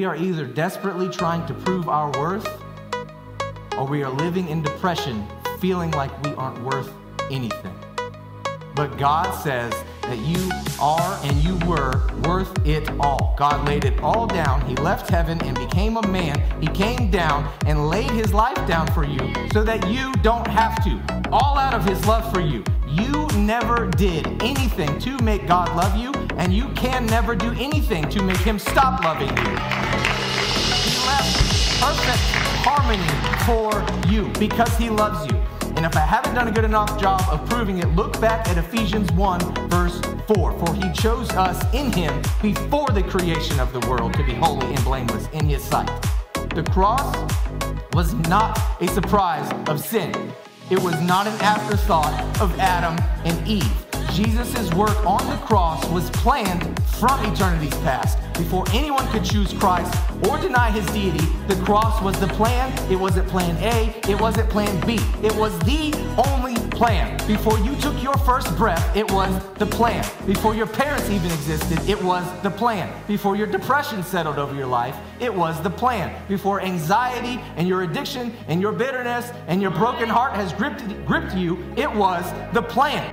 we are either desperately trying to prove our worth or we are living in depression, feeling like we aren't worth anything. But God says that you are and you were worth it all. God laid it all down. He left heaven and became a man. He came down and laid his life down for you so that you don't have to. All out of his love for you. You never did anything to make God love you, and you can never do anything to make him stop loving you. Perfect harmony for you because he loves you. And if I haven't done a good enough job of proving it, look back at Ephesians 1, verse 4. For he chose us in him before the creation of the world to be holy and blameless in his sight. The cross was not a surprise of sin. It was not an afterthought of Adam and Eve. Jesus' work on the cross was planned from eternity's past. Before anyone could choose Christ or deny his deity, the cross was the plan. It wasn't plan A, it wasn't plan B. It was the only plan. Before you took your first breath, it was the plan. Before your parents even existed, it was the plan. Before your depression settled over your life, it was the plan. Before anxiety and your addiction and your bitterness and your broken heart has gripped, gripped you, it was the plan.